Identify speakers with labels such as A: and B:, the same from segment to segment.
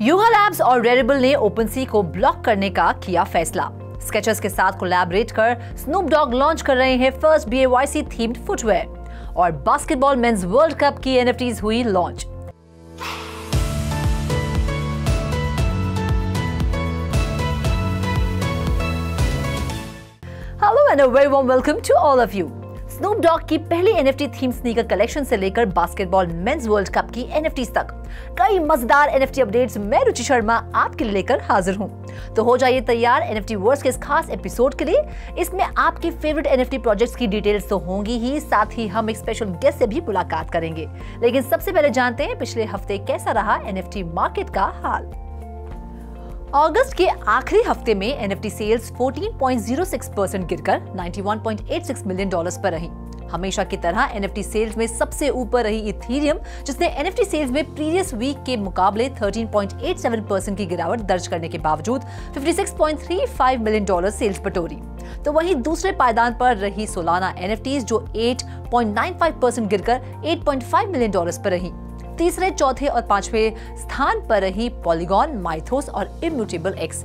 A: युगा labs और रेरेबल ने open सी को ब्लॉक करने का किया फैसला स्केचर्स के साथ कोलैबोरेट कर स्नूप डॉग लॉन्च कर रहे हैं फ़र्स्ट बीएवाईसी थीम्ड फुटवेयर और बास्केटबॉल मेंस वर्ल्ड कप की एनएफटीज हुई launch Hello and a very warm welcome to all of you. Snoop Dogg की पहली एनएफटी थीम स्नीकर कलेक्शन से लेकर बास्केटबॉल मेंस वर्ल्ड कप की एनएफटी तक। कई मज़ेदार एनएफटी अपडेट्स मैं रुचि शर्मा आपके लिए लेकर हाजिर हूँ। तो हो जाइए तैयार एनएफटी वर्स के इस खास एपिसोड के लिए। इसमें आपके फेवरेट एनएफटी प्रोजेक्ट्स की डिटेल्स तो होंगी ही, साथ ही हम एक स्पेशल गेस्ट से भी मुलाकात करेंगे। लेकिन सबसे पहले जानते हैं पिछले हफ़्ते कैसा रहा एनएफटी मार्केट का हाल। अगस्त के आखिरी हफ़्ते में एनएफटी सेल्स 14.06 परसेंट गिरकर 91.86 मिलियन डॉलर्स पर रही। हमेशा की तरह एनएफटी सेल्स में सबसे ऊपर रही इथीरियम जिसने एनएफटी सेल्स में प्रीवियस वीक के मुकाबले 13.87 परसेंट की गिरावट दर्ज करने के बावजूद 56.35 मिलियन डॉलर सेल्स बटोरी तो वहीं दूसरे पायदान पर रही सोलाना एनएफटी जो 8.95 परसेंट गिरकर 8.5 मिलियन डॉलर्स पर रही। तीसरे, चौथे और पांचवे स्थान पर रही पॉलीगॉन माइथोस और इम्यूटेबल एक्स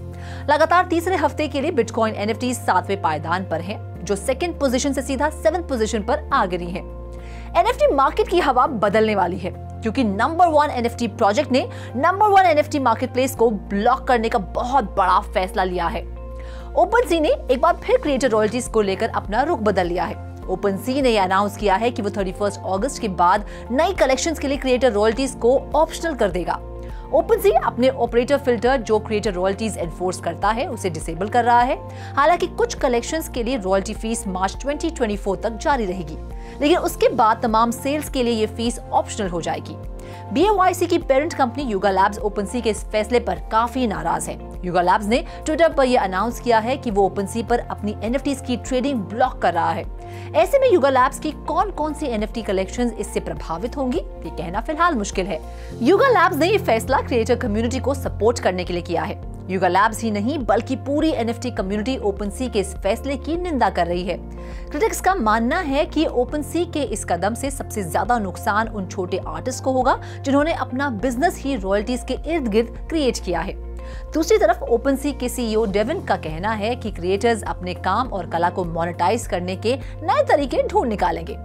A: लगातार तीसरे हफ़्ते के लिए बिटकॉइन एनएफटी सातवें पायदान पर है, जो सेकंड पोजीशन से सीधा सेवन पोजीशन पर आ गिरी है। एनएफटी मार्केट की हवा बदलने वाली है, क्योंकि नंबर वन एनएफटी प्रोजेक्ट ने number one NFT market place को ब्लॉक करने का बहुत बड़ा फैसला लिया है। ओपन सी ने एक बार फिर क्रिएटर रॉयल्टीज को लेकर अपना रुख बदल लिया है। ओपन सी ने अनाउंस किया है कि वो 31 अगस्त के बाद नई कलेक्शंस के लिए क्रिएटर रॉयल्टीज को ऑप्शनल कर देगा। ओपन सी अपने ऑपरेटर फ़िल्टर जो क्रिएटर रॉयल्टीज एनफोर्स करता है, उसे डिसेबल कर रहा है। हालाँकि कुछ कलेक्शन के लिए रॉयल्टी फ़ीस मार्च 2024 तक जारी रहेगी। लेकिन उसके बाद तमाम सेल्स के लिए ये फ़ीस ऑप्शनल हो जाएगी। बीएमवाईसी की parent company Yuga Labs OpenSea के इस फैसले पर काफ़ी नाराज़ है। युगा लैब्स ने ट्विटर पर यह अनाउंस किया है कि वो ओपन सी पर अपनी एनएफटीज की ट्रेडिंग ब्लॉक कर रहा है। ऐसे में युगा लैब्स की कौन कौन सी एनएफटी कलेक्शन इससे प्रभावित होंगी, ये कहना फ़िलहाल मुश्किल है। युगा लैब्स ने ये फैसला क्रिएटर कम्युनिटी को सपोर्ट करने के लिए किया है। युगा लैब्स ही नहीं, बल्कि पूरी एनएफटी कम्युनिटी ओपन सी के इस फैसले की निंदा कर रही है। क्रिटिक्स का मानना है कि ओपन सी के इस कदम से सबसे ज़्यादा नुकसान उन छोटे आर्टिस्ट को होगा, जिन्होंने अपना बिज़नेस ही रॉयल्टीज के इर्द गिर्द क्रिएट किया है। दूसरी तरफ़, ओपन सी के सीईओ डेविन का कहना है कि क्रिएटर्स अपने काम और कला को मोनेटाइज करने के नए तरीके ढूंढ निकालेंगे।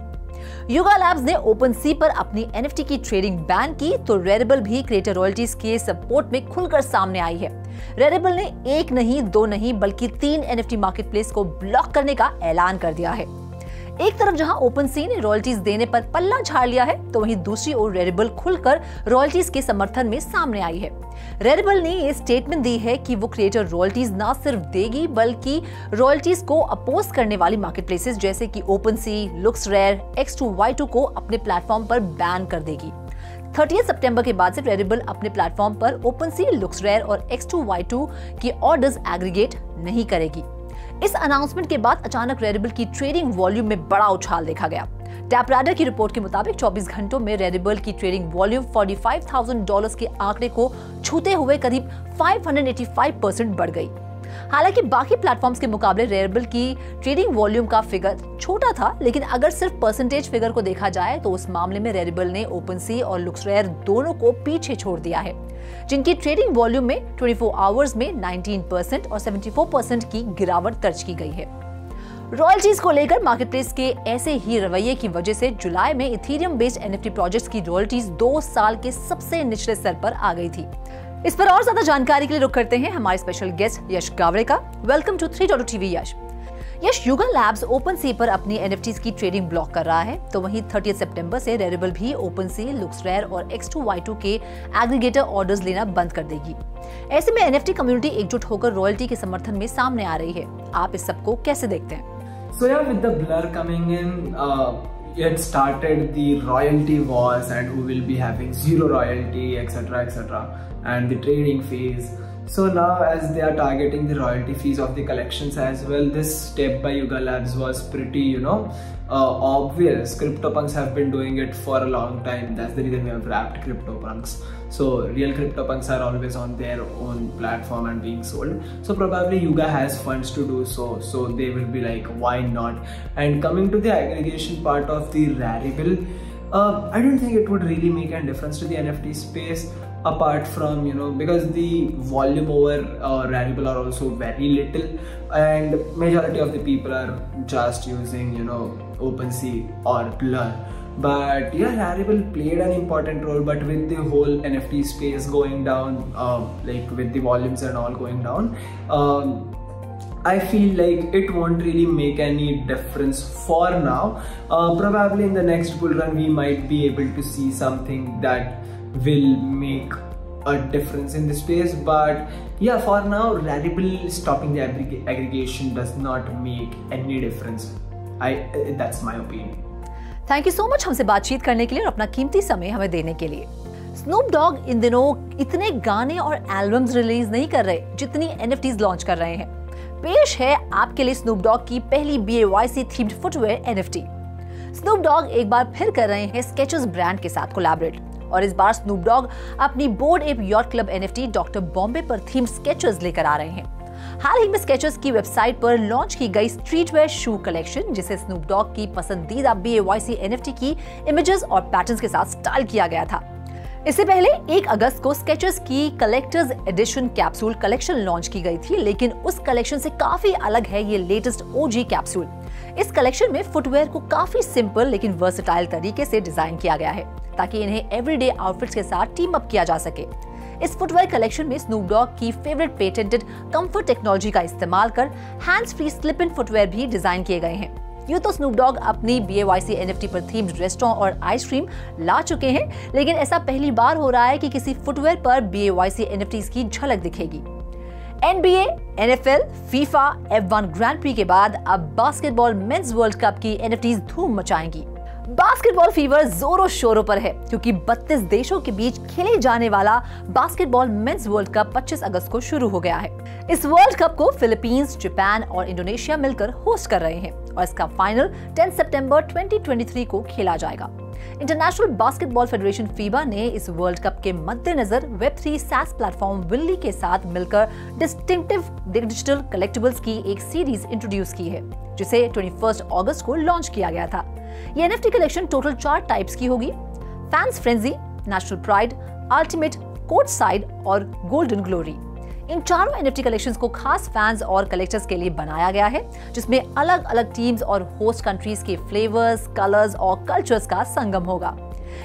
A: युगा लैब्स ने ओपन सी पर अपनी एनएफटी की ट्रेडिंग बैन की तो रेरेबल भी क्रिएटर रॉयल्टीज के सपोर्ट में खुलकर सामने आई है। रेरेबल ने एक नहीं, दो नहीं, बल्कि तीन एनएफटी मार्केटप्लेस को ब्लॉक करने का ऐलान कर दिया है। एक तरफ़ जहाँ ओपन सी ने रॉयल्टीज देने पर पल्ला झाड़ लिया है तो वहीं दूसरी ओर रेडेबल खुलकर रॉयल्टीज के समर्थन में सामने आई है। रेडेबल ने ये स्टेटमेंट दी है कि वो क्रिएटर रॉयल्टीज न सिर्फ़ देगी, बल्कि रॉयल्टीज को अपोज करने वाली मार्केटप्लेसेस जैसे कि OpenSea LooksRare x to Y to को अपने प्लेटफॉर्म पर बैन कर देगी। 30 सितंबर के बाद से रेडिबल अपने प्लेटफॉर्म पर ओपन सी लुक्स रेयर और एक्स टू वाई टू की ऑर्डर्स एग्रीगेट नहीं करेगी। इस अनाउंसमेंट के बाद अचानक रेडिबल की ट्रेडिंग वॉल्यूम में बड़ा उछाल देखा गया। टैपराडर की रिपोर्ट के मुताबिक 24 घंटों में रेडिबल की ट्रेडिंग वॉल्यूम 45,000 डॉलर्स के आंकड़े को छूते हुए करीब 585 परसेंट बढ़ गई। हालाँकि बाकी प्लेटफॉर्म्स के मुकाबले रेयरबल की ट्रेडिंग वॉल्यूम का फिगर छोटा था, लेकिन अगर सिर्फ़ परसेंटेज फिगर को देखा जाए तो उस मामले में रेयरबल ने ओपन सी और लुक्सरेयर दोनों को पीछे छोड़ दिया है, जिनकी ट्रेडिंग वॉल्यूम में 24 आवर्स में 19 परसेंट और 74 परसेंट की गिरावट दर्ज की गई है। रॉयल्टीज को लेकर मार्केटप्लेस के ऐसे ही रवैये की वजह से जुलाई में इथीरियम बेस्ड एनएफटी प्रोजेक्ट्स की रॉयल्टीज दो साल के सबसे निचले स्तर पर आ गई थी। इस पर और ज़्यादा जानकारी के लिए रुक करते हैं हमारे स्पेशल गेस्ट यश गावड़े का welcome to three dot TV Yash Yash Yuga Labs OpenSea पर अपनी एनएफटीज की ट्रेडिंग ब्लॉक कर रहा है तो वहीं 30 सितंबर से रेरेबल भी ओपन सी लुक्स रेयर और एक्स टू वाई टू के एग्रीगेटर ऑर्डर्स लेना बंद कर देगी ऐसे में एनएफटी कम्युनिटी एकजुट होकर रॉयल्टी के समर्थन में सामने आ रही है आप इस सबको कैसे देखते हैं
B: yeah, with the blur coming in, uh, it started the royalty wars and who will be having zero royalty, etc., etc., and the trading fees. So now as they are targeting the royalty fees of the collections as well, this step by Yuga Labs was pretty, you know, uh, obvious. CryptoPunks have been doing it for a long time. That's the reason we have wrapped CryptoPunks. So real CryptoPunks are always on their own platform and being sold. So probably Yuga has funds to do so. So they will be like, why not? And coming to the aggregation part of the Rarible, uh, I don't think it would really make a difference to the NFT space apart from you know because the volume over uh, are also very little and majority of the people are just using you know OpenSea or Blur but yeah Rarible played an important role but with the whole NFT space going down uh, like with the volumes and all going down um, I feel like it won't really make any difference for now. Uh, probably in the next bull run, we might be able to see something that will make a difference in the space but yeah for now Rarible stopping the aggreg aggregation does not make any difference. I uh, that's my opinion.
A: Thank you so much हमसे बातचीत करने के लिए और अपना कीमती समय हमें देने के लिए। स्नूप डॉग इन दिनों इतने गाने और एल्बम्स रिलीज़ नहीं कर रहे जितनी एनएफटीज लॉन्च कर रहे हैं। पेश है आपके लिए स्नूप डॉग की पहली BAYC themed footwear NFT Snoop Dogg एक बार फिर कर रहे हैं स्केचेस ब्रांड के साथ कोलैबोरेट और इस बार स्नूप डॉग अपनी Bored Ape Yacht Club NFT Doctor Bombay पर थीम स्केचेस लेकर आ रहे हैं। हाल ही में स्केचेस की वेबसाइट पर लॉन्च की गई स्ट्रीटवेयर शू कलेक्शन जिसे स्नूप डॉग की पसंदीदा बीएवाईसी एनएफटी की इमेजेस और पैटर्न्स के साथ स्टाइल किया गया था। इससे पहले 1 अगस्त को स्केचेस की collectors edition capsule collection launch की गई थी, लेकिन उस कलेक्शन से काफ़ी अलग है ये लेटेस्ट ओजी कैप्सूल इस कलेक्शन में फुटवेयर को काफ़ी सिंपल लेकिन वर्सेटाइल तरीके से डिज़ाइन किया गया है। ताकि इन्हें एवरीडे आउटफिट्स के साथ टीम अप किया जा सके। इस फुटवेयर कलेक्शन में स्नूप डॉग की फेवरेट पेटेंटेड कंफर्ट टेक्नोलॉजी का इस्तेमाल कर hands free slip in footwear भी डिज़ाइन किए गए हैं। यूँ तो स्नूप डॉग अपनी बी एन एनएफटी पर थीम्ड रेस्टोरेंट और आइसक्रीम ला चुके हैं लेकिन ऐसा पहली बार हो रहा है कि किसी फुटवेयर पर बी एनएफटी की झलक दिखेगी। NBA, NFL, FIFA, F1 Grand Prix के बाद अब बास्केटबॉल मेंस वर्ल्ड कप की एनएफटीज धूम मचाएँगी। बास्केटबॉल फीवर जोरों शोरों पर है, क्योंकि 32 देशों के बीच खेले जाने वाला बास्केटबॉल मेंस वर्ल्ड कप 25 अगस्त को शुरू हो गया है। इस वर्ल्ड कप को फिलीपींस जापान और इंडोनेशिया मिलकर होस्ट कर रहे हैं और इसका फाइनल 10 सितंबर 2023 को खेला जाएगा। इंटरनेशनल बास्केटबॉल फेडरेशन फीबा ने इस वर्ल्ड कप के मद्देनजर वेब थ्री सैस प्लेटफॉर्म विल्ली के साथ मिलकर डिस्टिंक्टिव डिजिटल कलेक्टिबल्स की एक सीरीज़ इंट्रोड्यूस की है। जिसे 21 अगस्त को लॉन्च किया गया था। ये एनएफटी कलेक्शन टोटल चार टाइप्स की होगी। Fans frenzy national pride ultimate court side और गोल्डन ग्लोरी इन चारों एनएफटी कलेक्शंस को खास फैंस और कलेक्टर्स के लिए बनाया गया है, जिसमें अलग अलग टीम्स और होस्ट कंट्रीज़ के फ्लेवर्स कलर्स और कल्चर्स का संगम होगा।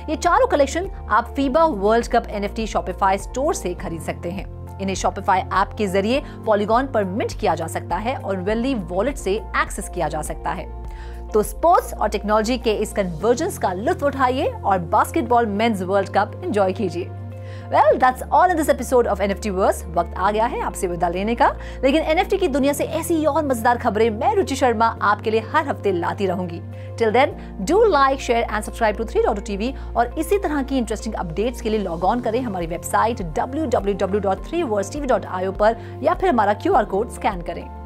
A: ये चारों कलेक्शन आप FIBA world cup NFT Shopify store से खरीद सकते हैं। इन्हें शॉपिफाई ऐप के ज़रिए पॉलीगॉन पर मिंट किया जा सकता है और वेल्ली वॉलेट से एक्सेस किया जा सकता है। तो स्पोर्ट्स और टेक्नोलॉजी के इस कन्वर्जेंस का लुत्फ उठाइए और basketball men's world cup enjoy कीजिए। Well that's all in this episode of NFT verse वक्त आ गया है आपसे विदा लेने का। लेकिन एनएफटी की दुनिया से ऐसी और मज़ेदार खबरें मैं रुचि शर्मा आपके लिए हर हफ़्ते लाती रहूँगी। Till then do like share and subscribe to three dot TV और इसी तरह की इंटरेस्टिंग अपडेट्स के लिए लॉग ऑन करें हमारी वेबसाइट डब्ल्यू पर या फिर हमारा क्यू आर कोड स्कैन करें।